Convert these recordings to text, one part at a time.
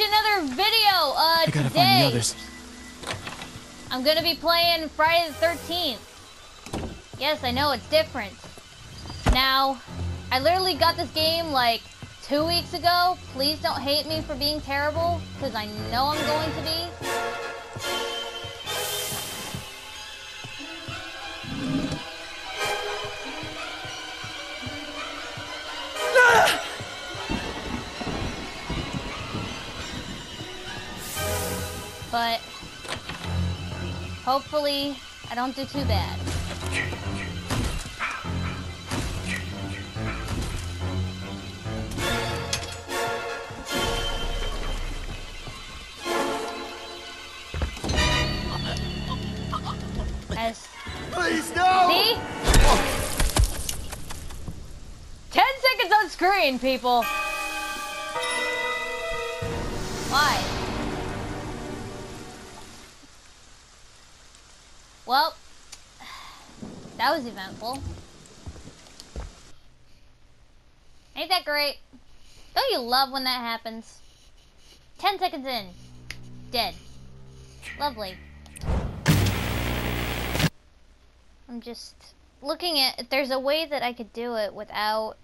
another video. Uh, I gotta today, find the others. I'm gonna be playing Friday the 13th. Yes, I know it's different. Now, I literally got this game like two weeks ago. Please don't hate me for being terrible, because I know I'm going to be. Hopefully I don't do too bad. As Please no! see? Ten seconds on screen, people. That was eventful. Ain't that great? Don't you love when that happens? Ten seconds in. Dead. Lovely. I'm just looking at if there's a way that I could do it without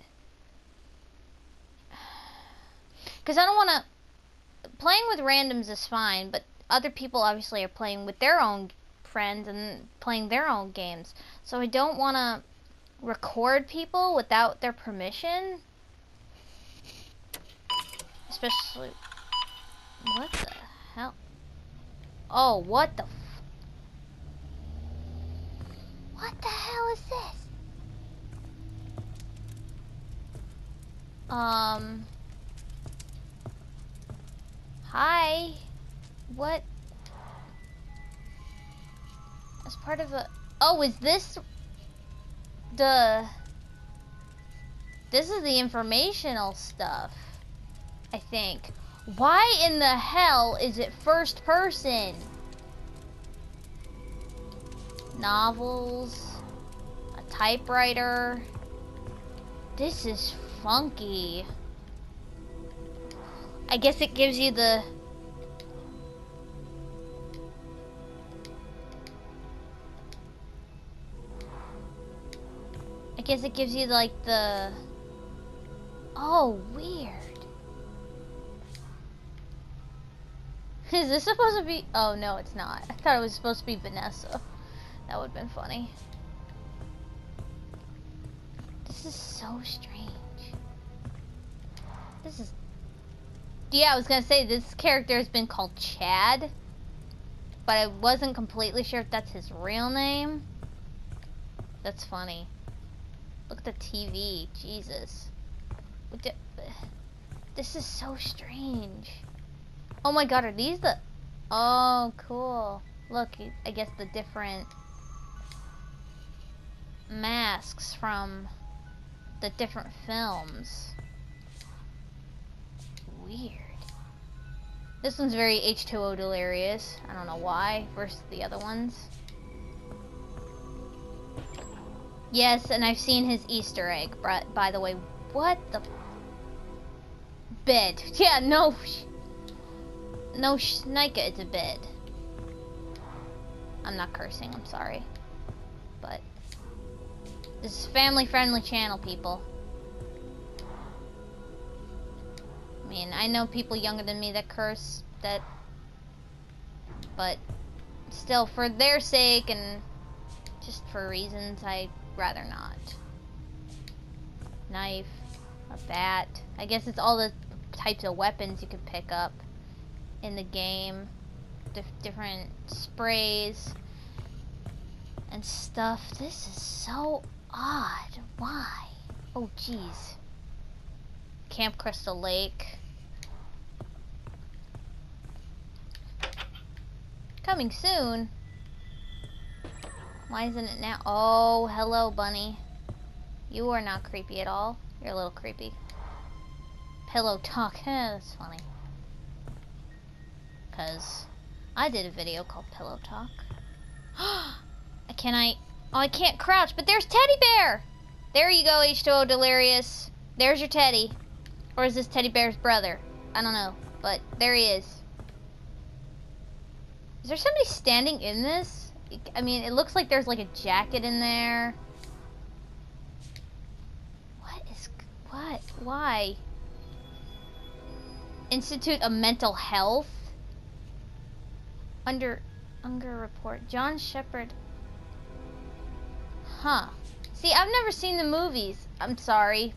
because I don't want to playing with randoms is fine but other people obviously are playing with their own friends and playing their own games so I don't want to record people without their permission especially what the hell oh what the what the hell is this? Um. Hi. What? As part of a. Oh, is this the. This is the informational stuff. I think. Why in the hell is it first person? novels, a typewriter. This is funky. I guess it gives you the I guess it gives you like the Oh, weird. Is this supposed to be Oh no, it's not. I thought it was supposed to be Vanessa. That would have been funny. This is so strange. This is... Yeah, I was gonna say, this character has been called Chad. But I wasn't completely sure if that's his real name. That's funny. Look at the TV. Jesus. This is so strange. Oh my god, are these the... Oh, cool. Look, I guess the different masks from the different films. Weird. This one's very H2O delirious. I don't know why versus the other ones. Yes, and I've seen his Easter egg. But by the way, what the bed? Yeah, no, no, Nika, it's a bed. I'm not cursing. I'm sorry, but this is family friendly channel, people. I mean, I know people younger than me that curse, that... But, still, for their sake and just for reasons, I'd rather not. Knife, a bat. I guess it's all the types of weapons you could pick up in the game. Dif different sprays and stuff. This is so odd. Why? Oh, jeez. Camp Crystal Lake. Coming soon. Why isn't it now? Oh, hello, bunny. You are not creepy at all. You're a little creepy. Pillow talk. That's funny. Because I did a video called Pillow Talk. Can I... Oh, I can't crouch, but there's Teddy Bear! There you go, H2O Delirious. There's your teddy. Or is this Teddy Bear's brother? I don't know, but there he is. Is there somebody standing in this? I mean, it looks like there's like a jacket in there. What is, what, why? Institute of Mental Health? Under, Unger report, John Shepard. Huh. See, I've never seen the movies. I'm sorry.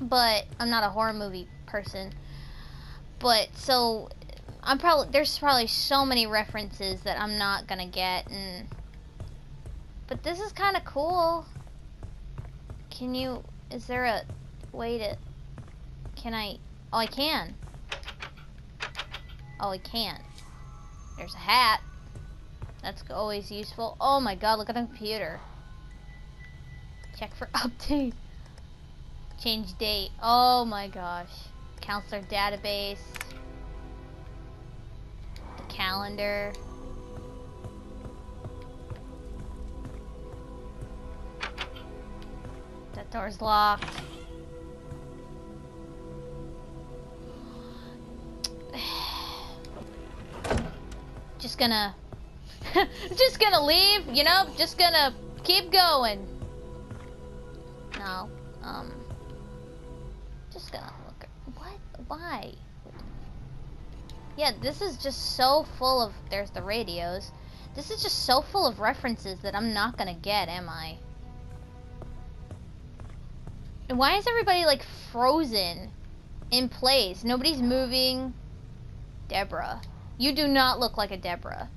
But I'm not a horror movie person. But so I'm probably there's probably so many references that I'm not gonna get and but this is kind of cool. Can you is there a way to can I oh I can. Oh I can there's a hat. That's always useful. Oh my god look at the computer. Check for update. Change date. Oh my gosh. Counselor database calendar. That door's locked. just gonna... just gonna leave, you know? Just gonna keep going. No. Um... Just gonna look... What? Why? Yeah, this is just so full of... There's the radios. This is just so full of references that I'm not gonna get, am I? And why is everybody, like, frozen in place? Nobody's moving. Deborah. You do not look like a Deborah.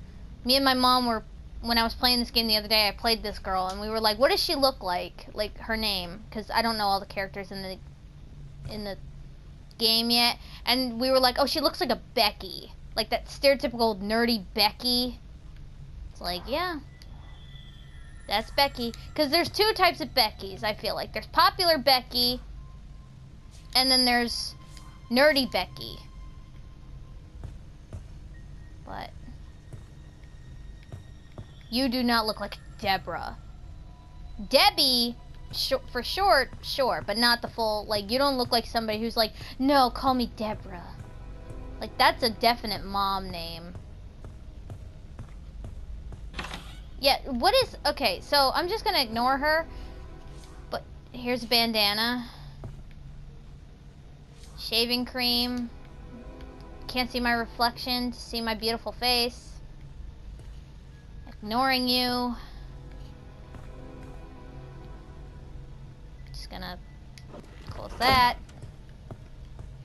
Me and my mom were... When I was playing this game the other day, I played this girl, and we were like, what does she look like? Like, her name. Because I don't know all the characters in the... In the game yet, and we were like, oh, she looks like a Becky. Like that stereotypical nerdy Becky. It's like, yeah. That's Becky. Because there's two types of Beckys, I feel like. There's popular Becky, and then there's nerdy Becky. But you do not look like Deborah. Debbie for short, sure, but not the full, like, you don't look like somebody who's like, no, call me Deborah. Like, that's a definite mom name. Yeah, what is, okay, so I'm just gonna ignore her, but here's a bandana. Shaving cream. Can't see my reflection to see my beautiful face. Ignoring you. Gonna close that.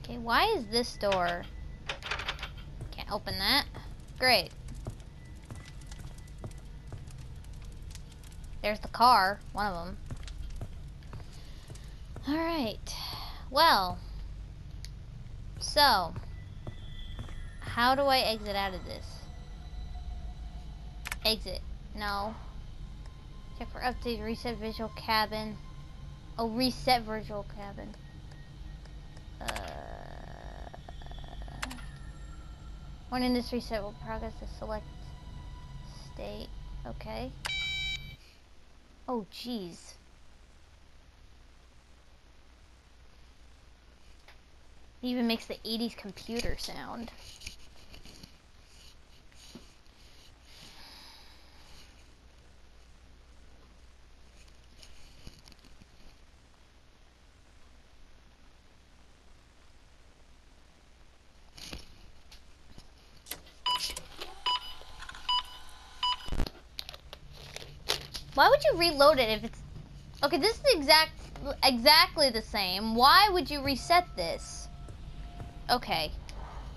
Okay, why is this door... Can't open that. Great. There's the car, one of them. Alright. Well. So. How do I exit out of this? Exit. No. Check for update, reset visual cabin. Oh, reset virtual cabin. Uh, when in this reset will progress to select state. Okay. Oh, jeez. It even makes the 80s computer sound. Why would you reload it if it's... Okay, this is exact, exactly the same. Why would you reset this? Okay.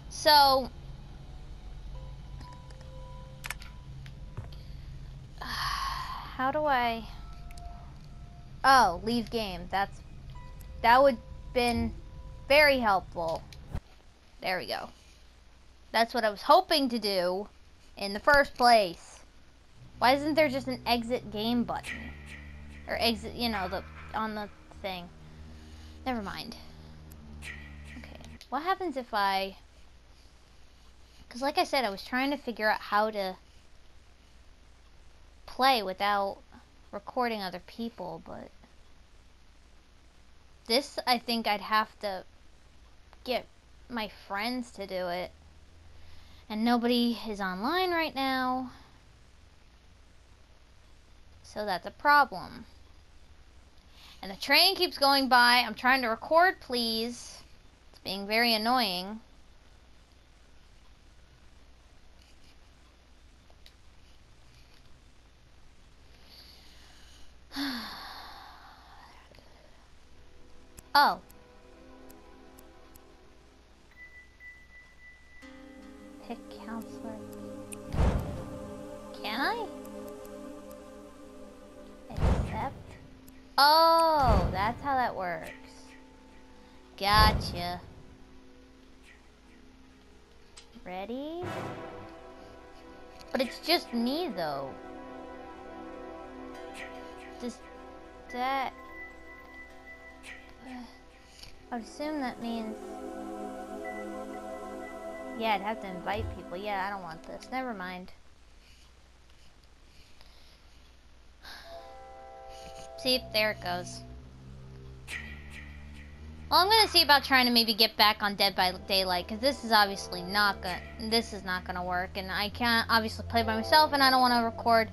So... How do I... Oh, leave game. That's... That would been very helpful. There we go. That's what I was hoping to do in the first place. Why isn't there just an exit game button? Or exit, you know, the on the thing. Never mind. Okay. What happens if I... Because like I said, I was trying to figure out how to play without recording other people, but... This, I think I'd have to get my friends to do it. And nobody is online right now. So that's a problem. And the train keeps going by. I'm trying to record, please. It's being very annoying. oh. Pick counselor. Can I? Oh, that's how that works. Gotcha. Ready? But it's just me though. Does that... I assume that means... Yeah, I'd have to invite people. Yeah, I don't want this. Never mind. See, there it goes. Well, I'm gonna see about trying to maybe get back on Dead by Daylight because this is obviously not gonna. This is not gonna work, and I can't obviously play by myself, and I don't want to record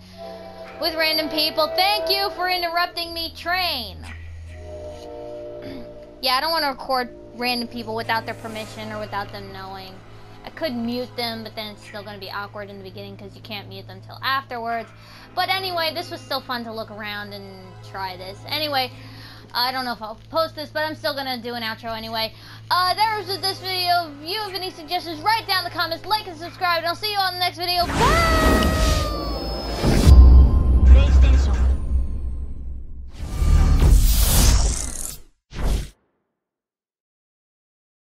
with random people. Thank you for interrupting me, train. yeah, I don't want to record random people without their permission or without them knowing. I could mute them, but then it's still going to be awkward in the beginning because you can't mute them till afterwards. But anyway, this was still fun to look around and try this. Anyway, I don't know if I'll post this, but I'm still going to do an outro anyway. Uh, that was this video. If you have any suggestions, write down in the comments, like and subscribe, and I'll see you on the next video. Bye!